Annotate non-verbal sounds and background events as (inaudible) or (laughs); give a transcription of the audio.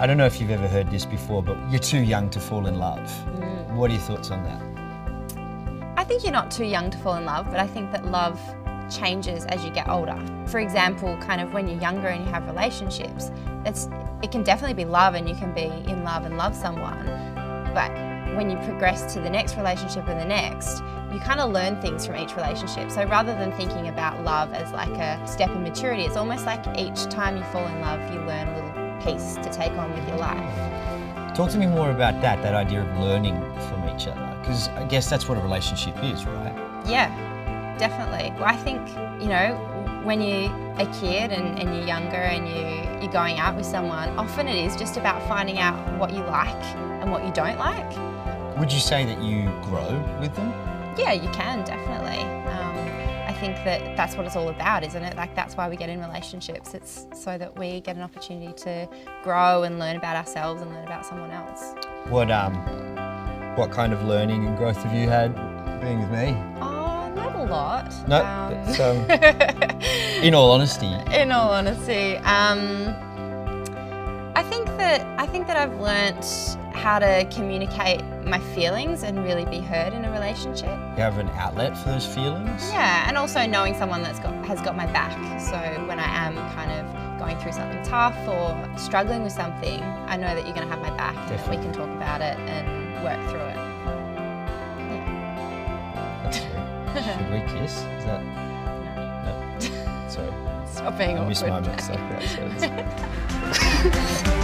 I don't know if you've ever heard this before, but you're too young to fall in love. Mm. What are your thoughts on that? I think you're not too young to fall in love, but I think that love changes as you get older. For example, kind of when you're younger and you have relationships, it's, it can definitely be love and you can be in love and love someone. But when you progress to the next relationship and the next, you kind of learn things from each relationship. So rather than thinking about love as like a step in maturity, it's almost like each time you fall in love, you learn a little piece to take on with your life. Talk to me more about that, that idea of learning from each other, because I guess that's what a relationship is, right? Yeah, definitely. Well, I think, you know, when you're a kid and, and you're younger and you, you're going out with someone, often it is just about finding out what you like and what you don't like. Would you say that you grow with them? Yeah, you can, definitely. Um, think that that's what it's all about, isn't it? Like, that's why we get in relationships. It's so that we get an opportunity to grow and learn about ourselves and learn about someone else. What um, what kind of learning and growth have you had being with me? Oh, not a lot. No, Um, um, (laughs) in all honesty, in all honesty, um, I think that I think that I've learnt how to communicate my feelings and really be heard in a relationship. you have an outlet for those feelings. Yeah, and also knowing someone that's got has got my back. So when I am kind of going through something tough or struggling with something, I know that you're going to have my back and that we can talk about it and work through it. Sweet. Should we kiss? Is that Stop being I miss awkward. moments like that. So it's- (laughs)